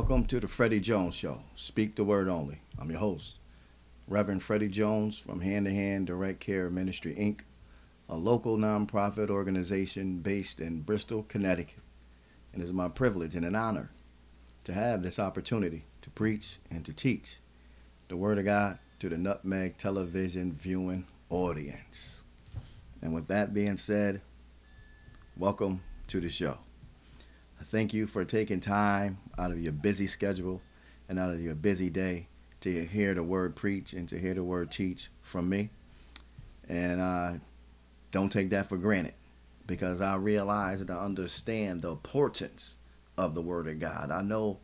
Welcome to the Freddie Jones Show. Speak the word only. I'm your host, Reverend Freddie Jones from Hand to Hand Direct Care Ministry, Inc., a local nonprofit organization based in Bristol, Connecticut. And it's my privilege and an honor to have this opportunity to preach and to teach the Word of God to the Nutmeg Television viewing audience. And with that being said, welcome to the show. Thank you for taking time out of your busy schedule and out of your busy day to hear the word preach and to hear the word teach from me. And I don't take that for granted because I realize and I understand the importance of the word of God. I know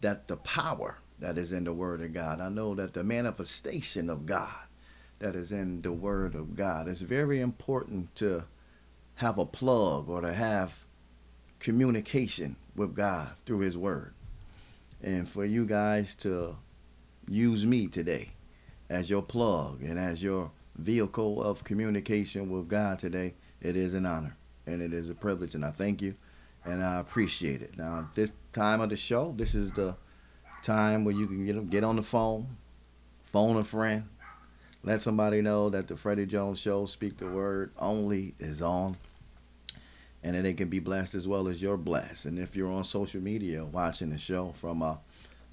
that the power that is in the word of God, I know that the manifestation of God that is in the Word of God. is very important to have a plug or to have communication with God through His Word. And for you guys to use me today as your plug and as your vehicle of communication with God today, it is an honor and it is a privilege. And I thank you and I appreciate it. Now, this time of the show, this is the time where you can get, get on the phone, phone a friend, let somebody know that the Freddie Jones Show, Speak the Word Only, is on. And that they can be blessed as well as you're blessed. And if you're on social media watching the show from a uh,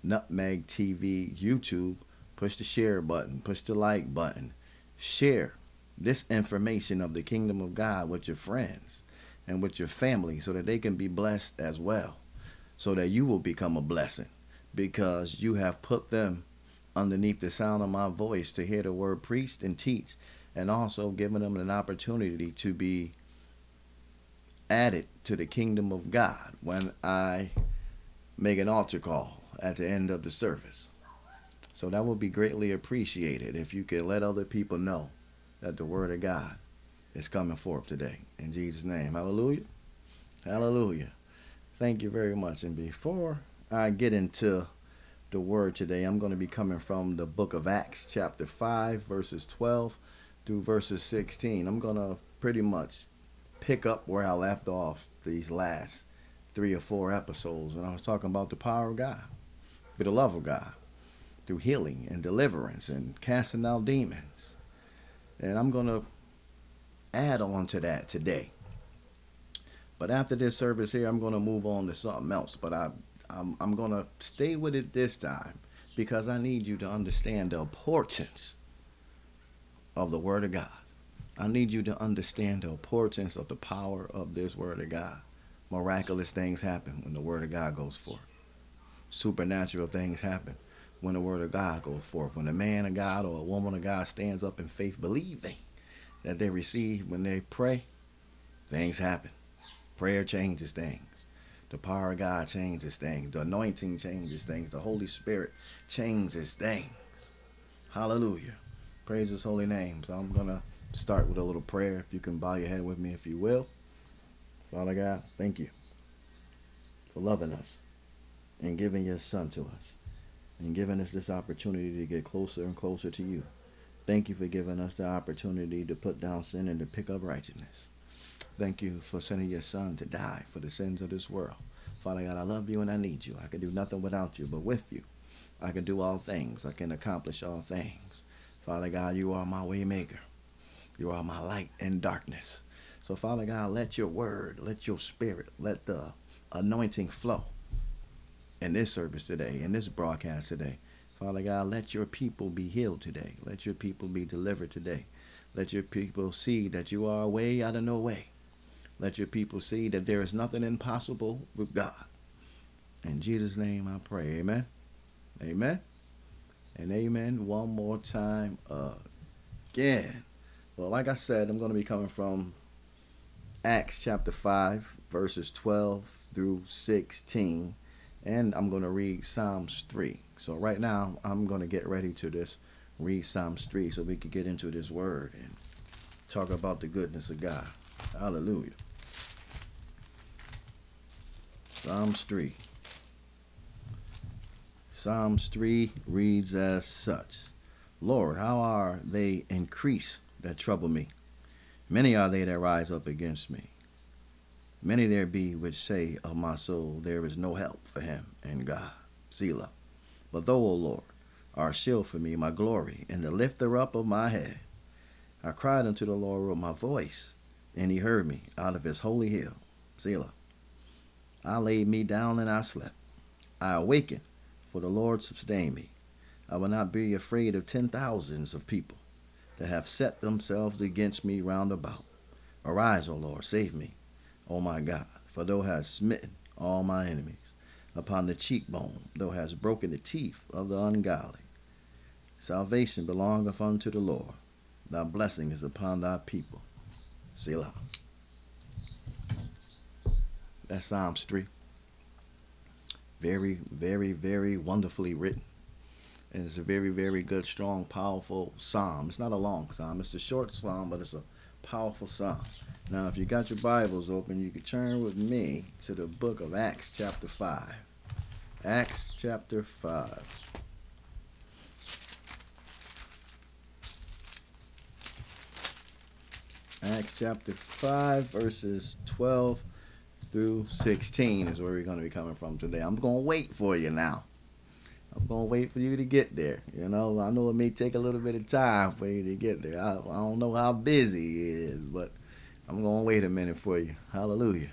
Nutmeg TV YouTube, push the share button, push the like button. Share this information of the kingdom of God with your friends and with your family so that they can be blessed as well. So that you will become a blessing because you have put them underneath the sound of my voice to hear the word preached and teach, and also giving them an opportunity to be added to the kingdom of God when I make an altar call at the end of the service. So that would be greatly appreciated if you could let other people know that the word of God is coming forth today. In Jesus' name. Hallelujah. Hallelujah. Thank you very much. And before I get into the word today. I'm going to be coming from the book of Acts, chapter 5, verses 12 through verses 16. I'm going to pretty much pick up where I left off these last three or four episodes when I was talking about the power of God, with the love of God, through healing and deliverance and casting out demons. And I'm going to add on to that today. But after this service here, I'm going to move on to something else. But I I'm, I'm going to stay with it this time because I need you to understand the importance of the Word of God. I need you to understand the importance of the power of this Word of God. Miraculous things happen when the Word of God goes forth. Supernatural things happen when the Word of God goes forth. When a man of God or a woman of God stands up in faith, believing that they receive when they pray, things happen. Prayer changes things. The power of God changes things. The anointing changes things. The Holy Spirit changes things. Hallelujah. Praise his holy name. So I'm going to start with a little prayer. If you can bow your head with me, if you will. Father God, thank you for loving us and giving your son to us and giving us this opportunity to get closer and closer to you. Thank you for giving us the opportunity to put down sin and to pick up righteousness. Thank you for sending your son to die for the sins of this world. Father God, I love you and I need you. I can do nothing without you, but with you, I can do all things. I can accomplish all things. Father God, you are my waymaker. You are my light in darkness. So, Father God, let your word, let your spirit, let the anointing flow in this service today, in this broadcast today. Father God, let your people be healed today. Let your people be delivered today. Let your people see that you are a way out of no way. Let your people see that there is nothing impossible with God. In Jesus' name I pray. Amen. Amen. And amen one more time again. Well, like I said, I'm going to be coming from Acts chapter 5, verses 12 through 16. And I'm going to read Psalms 3. So right now, I'm going to get ready to this, read Psalms 3 so we can get into this word and talk about the goodness of God. Hallelujah. Psalms 3. Psalms 3 reads as such Lord, how are they increased that trouble me? Many are they that rise up against me. Many there be which say of my soul, There is no help for him in God. Selah. But thou, O Lord, art a shield for me, my glory, and the lifter up of my head. I cried unto the Lord with my voice, and he heard me out of his holy hill. Selah. I laid me down and I slept. I awakened, for the Lord sustain me. I will not be afraid of ten thousands of people that have set themselves against me round about. Arise, O Lord, save me, O my God, for thou hast smitten all my enemies. Upon the cheekbone thou hast broken the teeth of the ungodly. Salvation belongeth unto the Lord. Thy blessing is upon thy people. Selah. That's Psalms 3. Very, very, very wonderfully written. And it's a very, very good, strong, powerful psalm. It's not a long psalm. It's a short psalm, but it's a powerful psalm. Now, if you got your Bibles open, you can turn with me to the book of Acts, chapter 5. Acts, chapter 5. Acts chapter 5, verses 12 through 16 is where we're going to be coming from today. I'm going to wait for you now. I'm gonna wait for you to get there. You know, I know it may take a little bit of time for you to get there. I, I don't know how busy he is, but I'm gonna wait a minute for you. Hallelujah.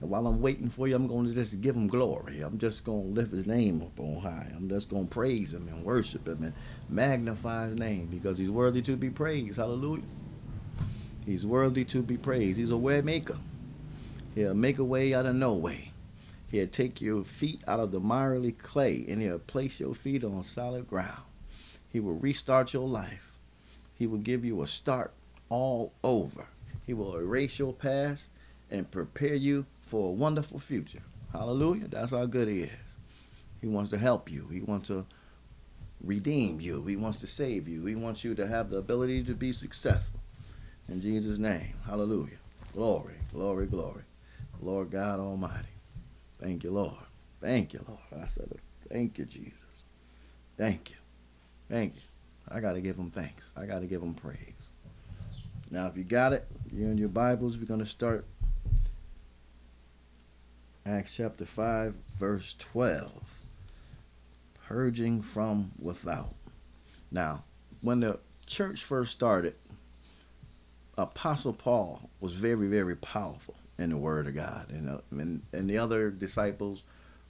And while I'm waiting for you, I'm going to just give him glory. I'm just going to lift his name up on high. I'm just going to praise him and worship him and magnify his name because he's worthy to be praised. Hallelujah. He's worthy to be praised. He's a way maker. He'll make a way out of no way. He'll take your feet out of the miry clay and he'll place your feet on solid ground. He will restart your life. He will give you a start all over. He will erase your past and prepare you for a wonderful future. Hallelujah. That's how good he is. He wants to help you. He wants to redeem you. He wants to save you. He wants you to have the ability to be successful. In Jesus' name. Hallelujah. Glory, glory, glory. Lord God Almighty. Thank you, Lord. Thank you, Lord. I said, thank you, Jesus. Thank you. Thank you. I got to give him thanks. I got to give him praise. Now, if you got it, you're in your Bibles. We're going to start Acts chapter 5, verse 12. Purging from without. Now, when the church first started, Apostle Paul was very, very powerful in the Word of God, and, uh, and and the other disciples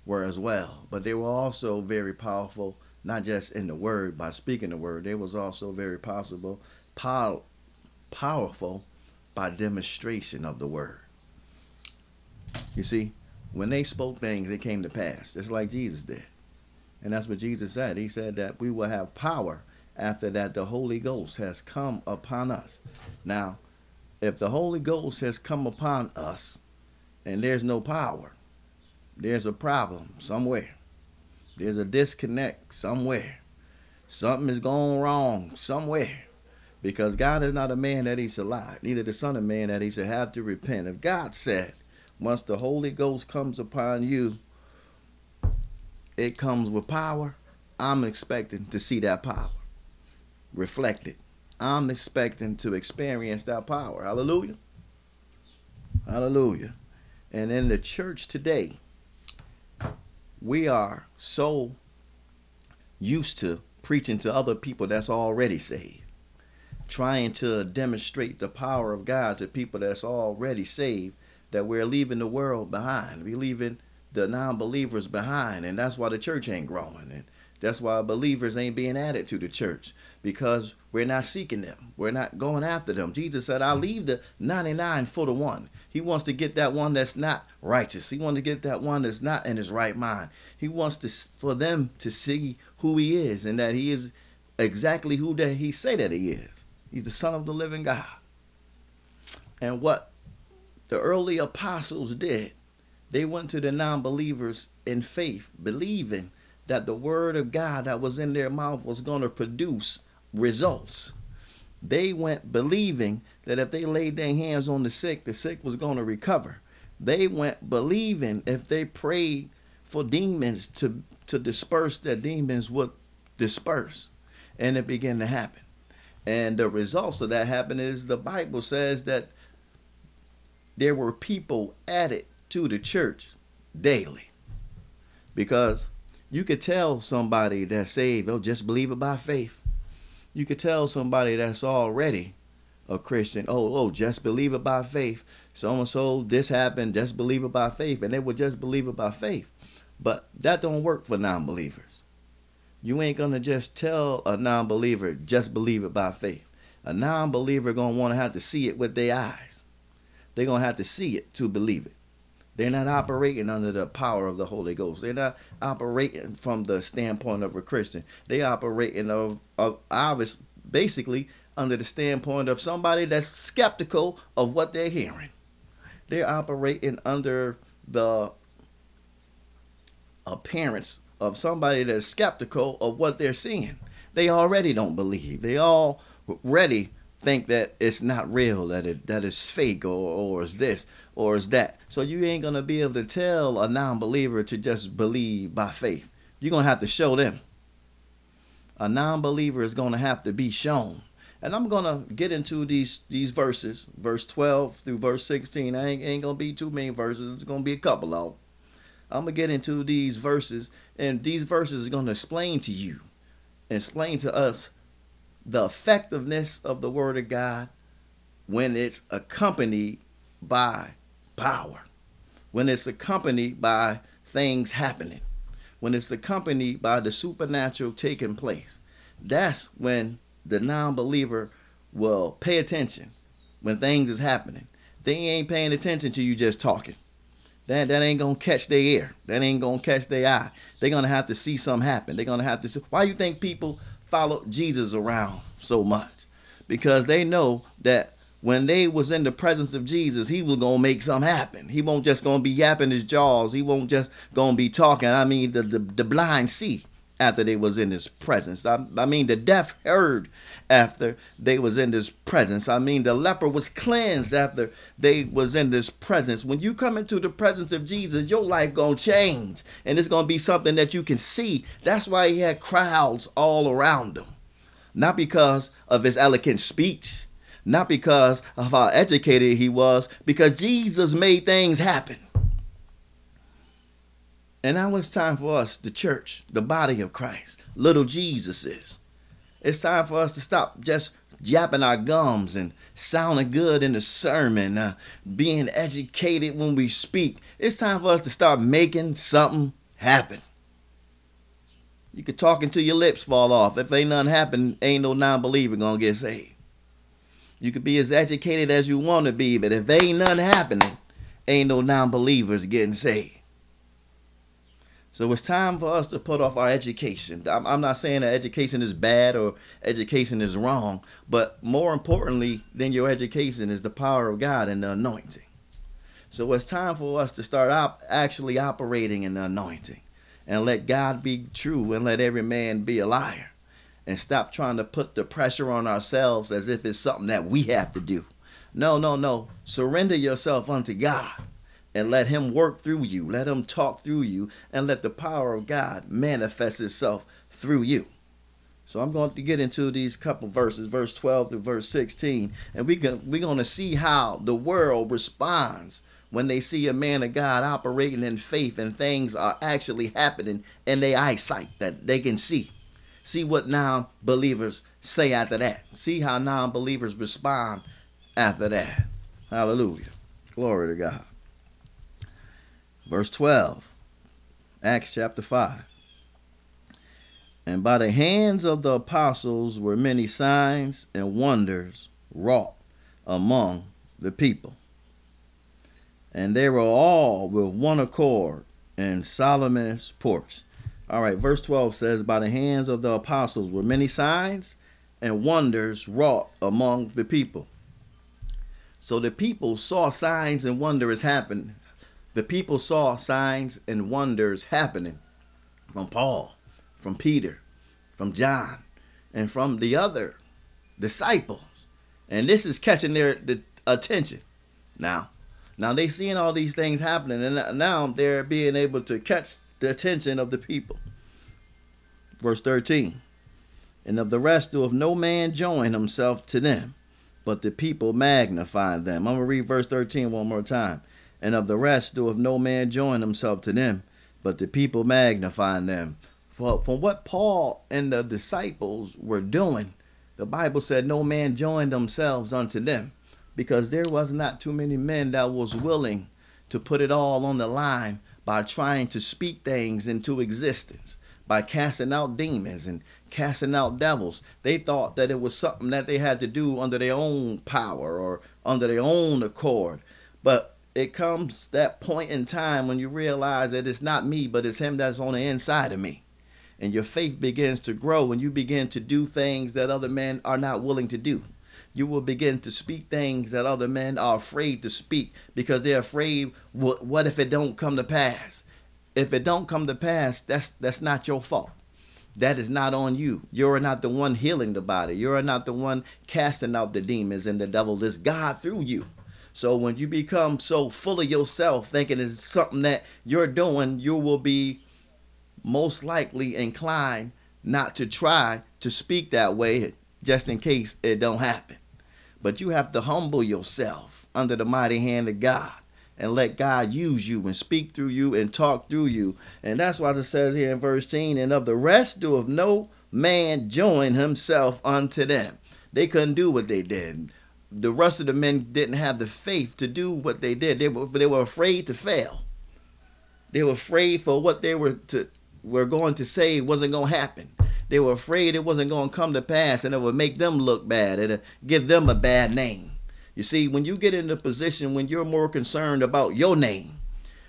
were as well. But they were also very powerful, not just in the Word by speaking the Word. They was also very possible, pow, powerful by demonstration of the Word. You see, when they spoke things, it came to pass, just like Jesus did. And that's what Jesus said. He said that we will have power after that the Holy Ghost has come upon us. Now, if the Holy Ghost has come upon us and there's no power, there's a problem somewhere. There's a disconnect somewhere. Something is going wrong somewhere. Because God is not a man that he should lie, neither the Son of Man that he should have to repent. If God said, once the Holy Ghost comes upon you, it comes with power, I'm expecting to see that power reflected I'm expecting to experience that power. Hallelujah. Hallelujah. And in the church today, we are so used to preaching to other people that's already saved, trying to demonstrate the power of God to people that's already saved, that we're leaving the world behind. We're leaving the non believers behind. And that's why the church ain't growing. And that's why believers ain't being added to the church because we're not seeking them. We're not going after them. Jesus said, I'll leave the 99 for the one. He wants to get that one that's not righteous. He wants to get that one that's not in his right mind. He wants to for them to see who he is and that he is exactly who that he say that he is. He's the son of the living God. And what the early apostles did, they went to the non-believers in faith, believing that the word of God that was in their mouth was going to produce results. They went believing that if they laid their hands on the sick, the sick was going to recover. They went believing if they prayed for demons to, to disperse, that demons would disperse. And it began to happen. And the results of that happening is the Bible says that there were people added to the church daily. Because you could tell somebody that's saved, oh, just believe it by faith. You could tell somebody that's already a Christian, oh, oh, just believe it by faith. So and so, this happened, just believe it by faith. And they would just believe it by faith. But that don't work for non believers. You ain't gonna just tell a non believer, just believe it by faith. A non believer gonna wanna have to see it with their eyes. They're gonna have to see it to believe it. They're not operating under the power of the Holy Ghost. They're not operating from the standpoint of a Christian. They operating of, of obvious, basically under the standpoint of somebody that's skeptical of what they're hearing. They're operating under the appearance of somebody that's skeptical of what they're seeing. They already don't believe. They already think that it's not real, that it that it's fake or or is this or is that. So you ain't gonna be able to tell a non-believer to just believe by faith. You're gonna have to show them. A non-believer is gonna have to be shown. And I'm gonna get into these these verses, verse 12 through verse 16. I ain't, ain't gonna be too many verses. It's gonna be a couple of. Them. I'm gonna get into these verses, and these verses are gonna explain to you, explain to us the effectiveness of the Word of God when it's accompanied by power, when it's accompanied by things happening, when it's accompanied by the supernatural taking place. That's when the non believer will pay attention when things is happening. They ain't paying attention to you just talking. That, that ain't gonna catch their ear. That ain't gonna catch their eye. They're gonna have to see something happen. They're gonna have to see. Why you think people follow Jesus around so much because they know that when they was in the presence of Jesus, he was gonna make something happen. He won't just gonna be yapping his jaws. He won't just gonna be talking. I mean, the the, the blind see after they was in his presence. I, I mean, the deaf heard after they was in his presence. I mean, the leper was cleansed after they was in his presence. When you come into the presence of Jesus, your life gonna change, and it's gonna be something that you can see. That's why he had crowds all around him, not because of his eloquent speech. Not because of how educated he was, because Jesus made things happen. And now it's time for us, the church, the body of Christ, little Jesuses. It's time for us to stop just yapping our gums and sounding good in the sermon, uh, being educated when we speak. It's time for us to start making something happen. You could talk until your lips fall off. If ain't nothing happen, ain't no non-believer gonna get saved. You could be as educated as you want to be, but if ain't nothing happening, ain't no non-believers getting saved. So it's time for us to put off our education. I'm, I'm, not saying that education is bad or education is wrong, but more importantly than your education is the power of God and the anointing. So it's time for us to start op- actually operating in the anointing and let God be true and let every man be a liar and stop trying to put the pressure on ourselves as if it's something that we have to do. No, no, no. Surrender yourself unto God and let him work through you. Let him talk through you and let the power of God manifest itself through you. So I'm going to get into these couple verses, verse 12 to verse 16, and we can we're going to see how the world responds when they see a man of God operating in faith and things are actually happening in their eyesight that they can see. See what non-believers say after that. See how non-believers respond after that. Hallelujah. Glory to God. Verse 12, Acts chapter 5. And by the hands of the apostles were many signs and wonders wrought among the people. And they were all with one accord in Solomon's porch. All right, verse 12 says, By the hands of the apostles were many signs and wonders wrought among the people. So the people saw signs and wonders happen the people saw signs and wonders happening from Paul, from Peter, from John, and from the other disciples. And this is catching their the attention. Now, now they seeing all these things happening, and now they're being able to catch the attention of the people. Verse 13. And of the rest doeth no man join himself to them, but the people magnify them. I'm going to read verse 13 one more time. And of the rest doeth no man join himself to them, but the people magnify them. Well, from what Paul and the disciples were doing, the Bible said no man joined themselves unto them because there was not too many men that was willing to put it all on the line by trying to speak things into existence by casting out demons and casting out devils. They thought that it was something that they had to do under their own power or under their own accord. But it comes that point in time when you realize that it's not me, but it's him that's on the inside of me. And your faith begins to grow and you begin to do things that other men are not willing to do. You will begin to speak things that other men are afraid to speak because they're afraid what, what if it don't come to pass? If it don't come to pass, that's that's not your fault that is not on you. You're not the one healing the body. You're not the one casting out the demons and the devil. It's God through you. So when you become so full of yourself, thinking it's something that you're doing, you will be most likely inclined not to try to speak that way just in case it don't happen. But you have to humble yourself under the mighty hand of God and let God use you and speak through you and talk through you. And that's why it says here in verse 10 and of the rest do of no man join himself unto them. They couldn't do what they did. The rest of the men didn't have the faith to do what they did. They were, they were afraid to fail. They were afraid for what they were to were going to say wasn't going to happen. They were afraid it wasn't going to come to pass and it would make them look bad. It'd give them a bad name. You see, when you get in a position when you're more concerned about your name,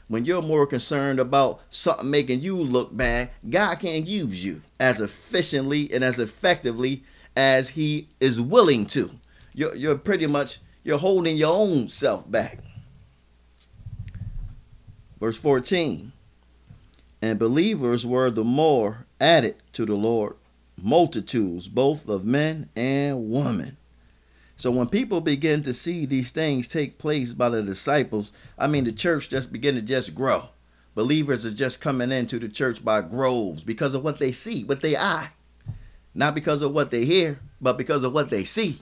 when you're more concerned about something making you look bad, God can't use you as efficiently and as effectively as He is willing to. You're, you're pretty much you're holding your own self back. Verse 14. And believers were the more added to the Lord, multitudes, both of men and women. So when people begin to see these things take place by the disciples, I mean the church just begin to just grow. Believers are just coming into the church by groves because of what they see what they eye. Not because of what they hear, but because of what they see.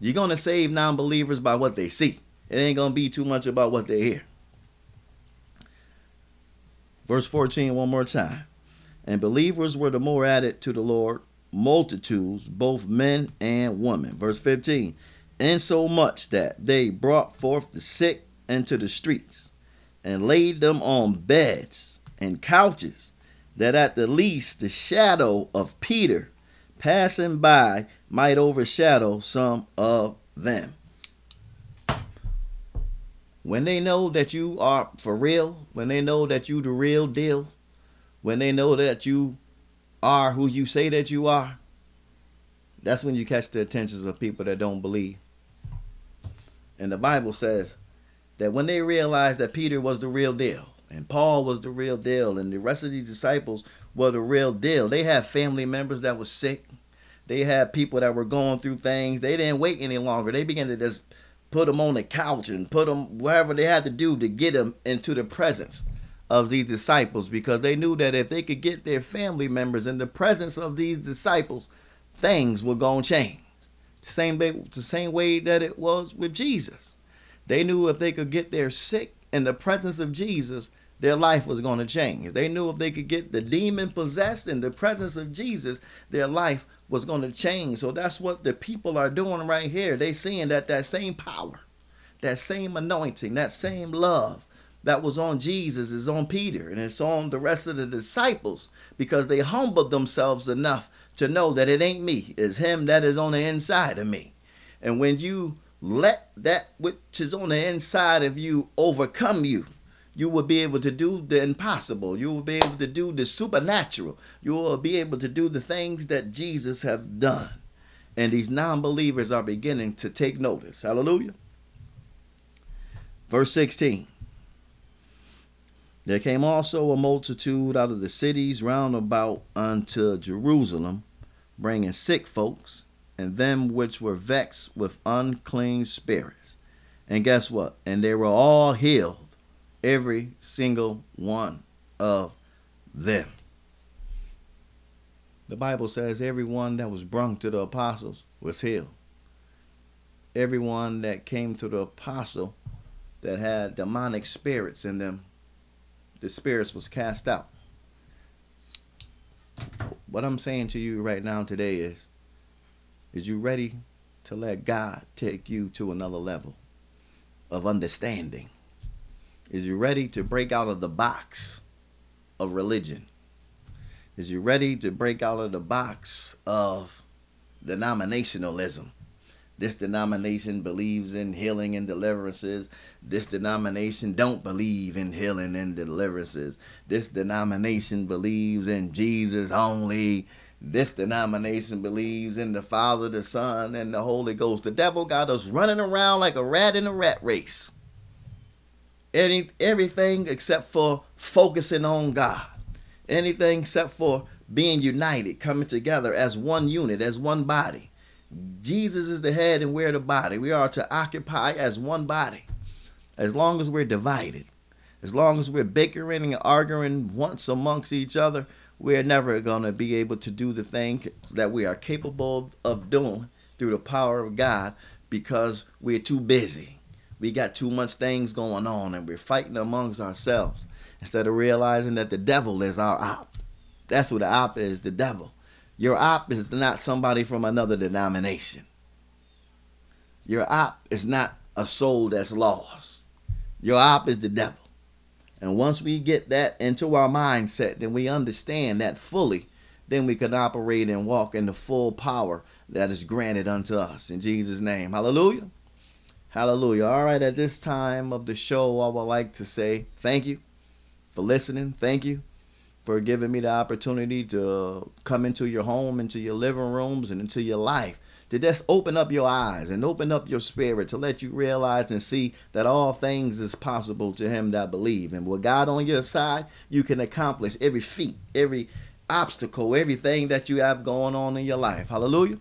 You're going to save non believers by what they see. It ain't going to be too much about what they hear. Verse 14, one more time. And believers were the more added to the Lord multitudes, both men and women. Verse 15, insomuch that they brought forth the sick into the streets and laid them on beds and couches, that at the least the shadow of Peter passing by might overshadow some of them. When they know that you are for real, when they know that you the real deal, when they know that you are who you say that you are, that's when you catch the attentions of people that don't believe. And the Bible says that when they realized that Peter was the real deal, and Paul was the real deal, and the rest of these disciples were the real deal, they had family members that were sick. They had people that were going through things. They didn't wait any longer. They began to just put them on the couch and put them wherever they had to do to get them into the presence of these disciples because they knew that if they could get their family members in the presence of these disciples, things were going to change. The same way, the same way that it was with Jesus. They knew if they could get their sick in the presence of Jesus, their life was going to change. They knew if they could get the demon possessed in the presence of Jesus, their life was going to change. So that's what the people are doing right here. They seeing that that same power, that same anointing, that same love, that was on Jesus is on Peter and it's on the rest of the disciples because they humbled themselves enough to know that it ain't me, it's him that is on the inside of me. And when you let that which is on the inside of you overcome you, you will be able to do the impossible. You will be able to do the supernatural. You will be able to do the things that Jesus has done. And these non-believers are beginning to take notice. Hallelujah. Verse 16. There came also a multitude out of the cities round about unto Jerusalem, bringing sick folks, and them which were vexed with unclean spirits. And guess what? And they were all healed, every single one of them. The Bible says everyone that was brought to the apostles was healed. everyone that came to the apostle that had demonic spirits in them, the spirits was cast out. What I'm saying to you right now today is, is you ready to let God take you to another level of understanding? Is you ready to break out of the box of religion? Is you ready to break out of the box of denominationalism? This denomination believes in healing and deliverances. This denomination don't believe in healing and deliverances. This denomination believes in Jesus only. This denomination believes in the Father, the Son, and the Holy Ghost. The devil got us running around like a rat in a rat race. Any everything except for focusing on God. Anything except for being united, coming together as one unit, as one body. Jesus is the head and we're the body. We are to occupy as one body. As long as we're divided, as long as we're bickering and arguing once amongst each other, we're never going to be able to do the thing that we are capable of doing through the power of God because we're too busy. We got too much things going on and we're fighting amongst ourselves instead of realizing that the devil is our op. That's what the op is, the devil. Your op is not somebody from another denomination. Your op is not a soul that's lost. Your op is the devil. And once we get that into our mindset, then we understand that fully, then we can operate and walk in the full power that is granted unto us. In Jesus' name. Hallelujah. Hallelujah. All right, at this time of the show, I would like to say thank you for listening. Thank you for giving me the opportunity to come into your home, into your living rooms, and into your life. To just open up your eyes and open up your spirit to let you realize and see that all things is possible to him that believe. And with God on your side, you can accomplish every feat, every obstacle, everything that you have going on in your life. Hallelujah.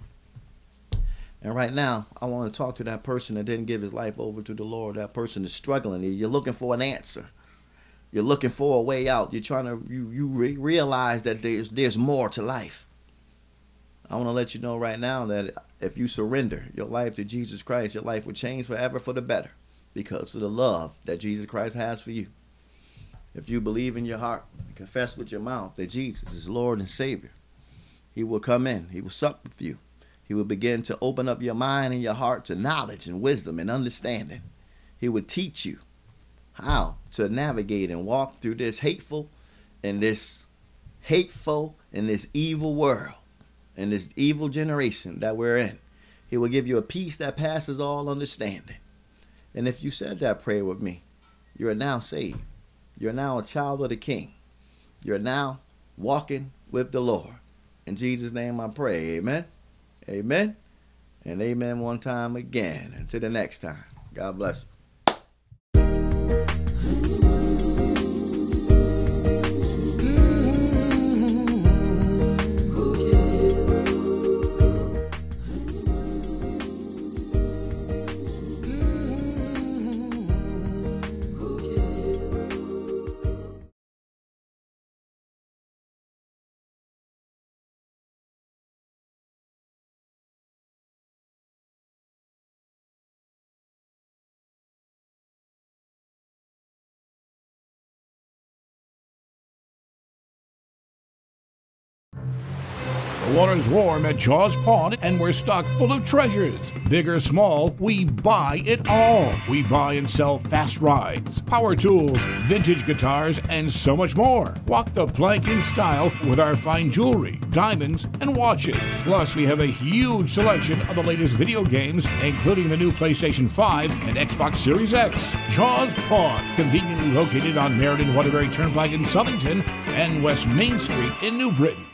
And right now, I want to talk to that person that didn't give his life over to the Lord. That person is struggling. You're looking for an answer. You're looking for a way out. You're trying to you you re- realize that there's there's more to life. I want to let you know right now that if you surrender your life to Jesus Christ, your life will change forever for the better because of the love that Jesus Christ has for you. If you believe in your heart and confess with your mouth that Jesus is Lord and Savior, He will come in. He will sup with you. He will begin to open up your mind and your heart to knowledge and wisdom and understanding. He will teach you how to navigate and walk through this hateful and this hateful and this evil world and this evil generation that we're in. He will give you a peace that passes all understanding. And if you said that prayer with me, you are now saved. You're now a child of the King. You're now walking with the Lord. In Jesus' name I pray. Amen. Amen. And amen one time again. Until the next time. God bless you. Water's warm at Jaws Pond, and we're stocked full of treasures. Big or small, we buy it all. We buy and sell fast rides, power tools, vintage guitars, and so much more. Walk the plank in style with our fine jewelry, diamonds, and watches. Plus, we have a huge selection of the latest video games, including the new PlayStation 5 and Xbox Series X. Jaws Pond, conveniently located on Meriden Waterbury Turnpike in Southington and West Main Street in New Britain.